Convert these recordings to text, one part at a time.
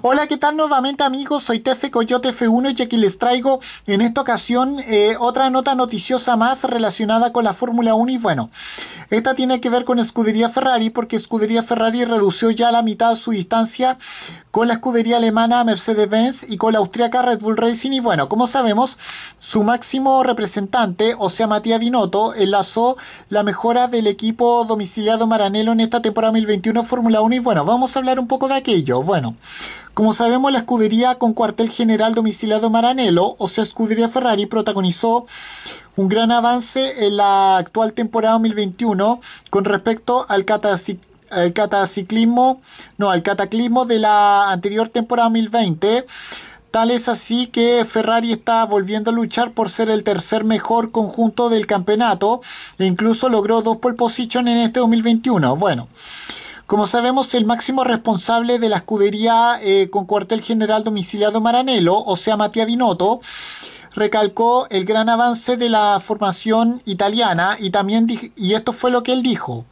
Hola, ¿qué tal nuevamente amigos? Soy Tefe Coyote F1 y aquí les traigo en esta ocasión eh, otra nota noticiosa más relacionada con la Fórmula 1 y bueno, esta tiene que ver con Escudería Ferrari porque Escudería Ferrari redució ya a la mitad su distancia con la escudería alemana Mercedes-Benz y con la austríaca Red Bull Racing y bueno, como sabemos, su máximo representante, o sea Matías Binotto, enlazó la mejora del equipo domiciliado Maranello en esta temporada 2021 Fórmula 1 y bueno, vamos a hablar un poco de aquello. Bueno, como sabemos, la escudería con cuartel general domiciliado Maranello, o sea, escudería Ferrari, protagonizó un gran avance en la actual temporada 2021 con respecto al cataciclismo, no, al cataclismo de la anterior temporada 2020. Tal es así que Ferrari está volviendo a luchar por ser el tercer mejor conjunto del campeonato e incluso logró dos pole position en este 2021. Bueno, como sabemos, el máximo responsable de la escudería eh, con cuartel general domiciliado Maranello, o sea, Matías Binotto, recalcó el gran avance de la formación italiana y también y esto fue lo que él dijo.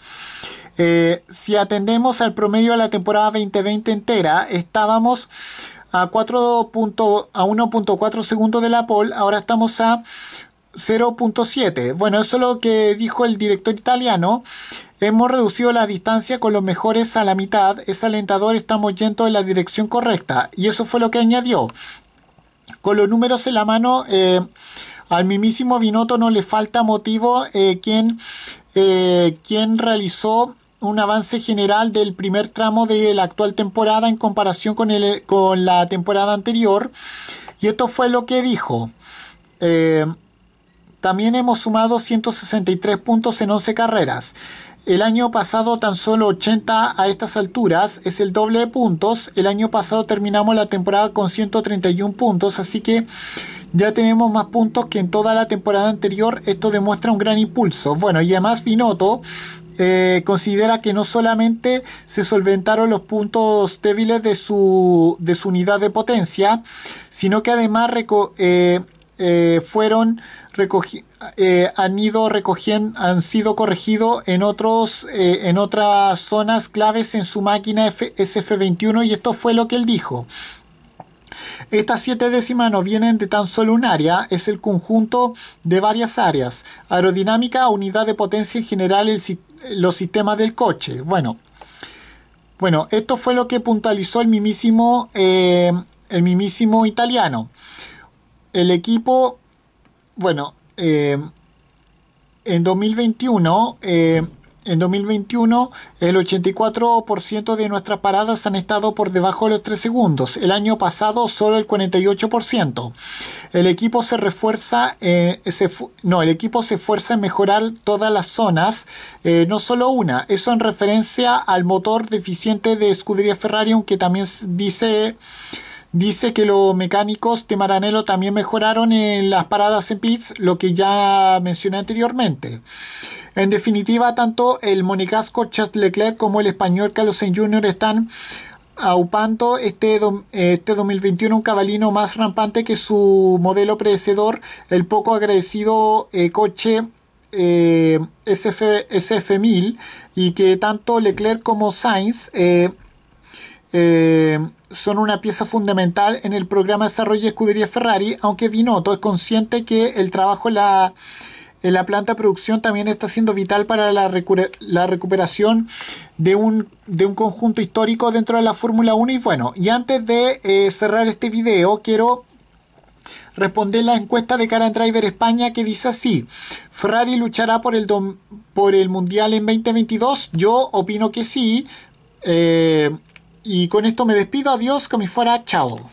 Eh, si atendemos al promedio de la temporada 2020 entera, estábamos a, 4 a 1.4 segundos de la pole, ahora estamos a 0.7. Bueno, eso es lo que dijo el director italiano. Hemos reducido la distancia con los mejores a la mitad. Es alentador, estamos yendo en la dirección correcta. Y eso fue lo que añadió. Con los números en la mano, eh, al mismísimo Binotto no le falta motivo eh, quien, eh, quien realizó un avance general del primer tramo de la actual temporada en comparación con, el, con la temporada anterior. Y esto fue lo que dijo. También hemos sumado 163 puntos en 11 carreras. El año pasado tan solo 80 a estas alturas es el doble de puntos. El año pasado terminamos la temporada con 131 puntos, así que ya tenemos más puntos que en toda la temporada anterior. Esto demuestra un gran impulso. Bueno, y además Finoto eh, considera que no solamente se solventaron los puntos débiles de su, de su unidad de potencia, sino que además eh, eh, fueron eh, han ido recogiendo, han sido corregidos en otros, eh, en otras zonas claves en su máquina SF21 y esto fue lo que él dijo. Estas siete décimas no vienen de tan solo un área, es el conjunto de varias áreas. Aerodinámica, unidad de potencia en general, los sistemas del coche. Bueno, bueno, esto fue lo que puntualizó el mismísimo, el mismísimo italiano. El equipo bueno, eh, en 2021, eh, en 2021 el 84% de nuestras paradas han estado por debajo de los 3 segundos. El año pasado solo el 48%. El equipo se refuerza, eh, no, el equipo se esfuerza en mejorar todas las zonas, no solo una. Eso en referencia al motor deficiente de escudería Ferrari, aunque también dice Dice que los mecánicos de Maranello también mejoraron en las paradas en pits, lo que ya mencioné anteriormente. En definitiva, tanto el monegasco Charles Leclerc como el español Carlos Sainz Jr. están aupando este, este 2021 un cabalino más rampante que su modelo predecedor, el poco agradecido eh, coche eh, SF, SF1000, y que tanto Leclerc como Sainz eh, son una pieza fundamental en el programa de desarrollo de escudería Ferrari, aunque Binotto es consciente que el trabajo en la, en la planta de producción también está siendo vital para la, la recuperación de un, de un, conjunto histórico dentro de la Fórmula 1. Y bueno, y antes de eh, cerrar este video, quiero responder la encuesta de Cara Driver España que dice así: Ferrari luchará por el, por el Mundial en 2022. Yo opino que sí. Eh, y con esto me despido. Adiós, como fuera. Chao.